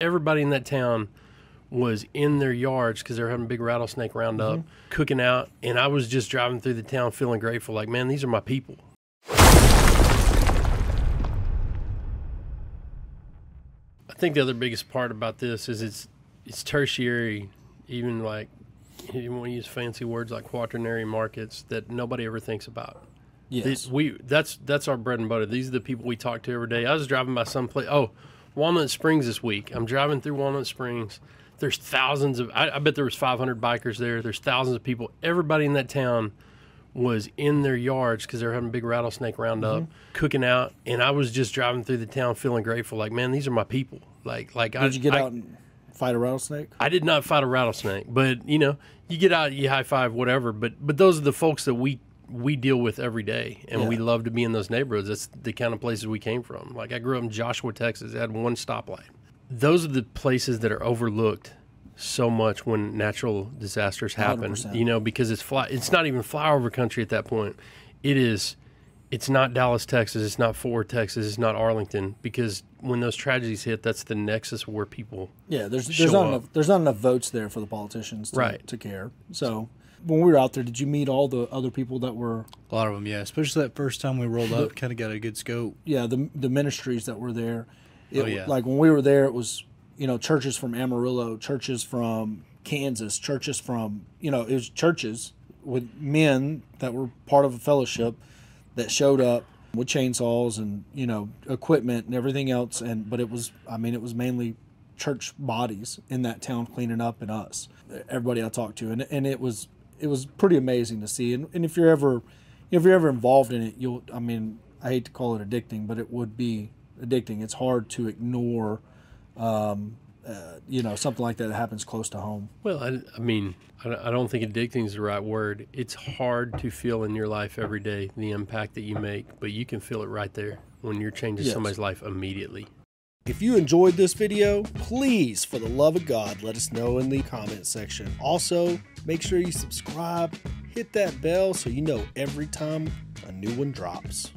Everybody in that town was in their yards because they were having a big rattlesnake roundup, Mm-hmm. cooking out, and I was just driving through the town feeling grateful. Like, man, these are my people. I think the other biggest part about this is it's it's tertiary, even like you want to use fancy words like quaternary markets that nobody ever thinks about. Yes. These- we that's that's our bread and butter. These are the people we talk to every day. I was driving by some place. Oh, Walnut Springs this week. I'm driving through Walnut Springs. There's thousands of. I, I bet there was 500 bikers there. There's thousands of people. Everybody in that town was in their yards because they were having a big rattlesnake roundup, Mm-hmm. cooking out, and I was just driving through the town feeling grateful. Like, man, these are my people. Like, like I Did you get I, out and fight a rattlesnake? I did not fight a rattlesnake, but you know, you get out, you high five, whatever. But but those are the folks that we we deal with every day, and we love to be in those neighborhoods. That's the kind of places we came from. Like I grew up in Joshua, Texas. It had one stoplight. Those are the places that are overlooked so much when natural disasters happen. 100%. You know, because it's fly. It's not even flyover country at that point. It is. It's not Dallas, Texas. It's not Fort Texas. It's not Arlington. Because when those tragedies hit, that's the nexus where people Yeah, there's there's not up. enough there's not enough votes there for the politicians to, Right. to care. So when we were out there, did you meet all the other people that were A lot of them, yeah. Especially that first time we rolled up, kind of got a good scope. yeah the the ministries that were there? It, Oh, yeah. Like when we were there, it was you know churches from Amarillo, churches from Kansas, churches from you know it was churches with men that were part of a fellowship that showed up with chainsaws and you know equipment and everything else and but it was i mean it was mainly church bodies in that town cleaning up and us everybody i talked to and, and it was it was pretty amazing to see and, and if you're ever if you're ever involved in it you'll i mean i hate to call it addicting but it would be addicting it's hard to ignore um, uh, you know something like that that happens close to home Well, I, I mean, I don't- I don't think addicting is the right word. It's hard to feel in your life every day the impact that you make, but you can feel it right there when you're changing Yes. somebody's life immediately. If you enjoyed this video, please, for the love of God, let us know in the comment section. Also, make sure you subscribe, hit that bell so you know every time a new one drops.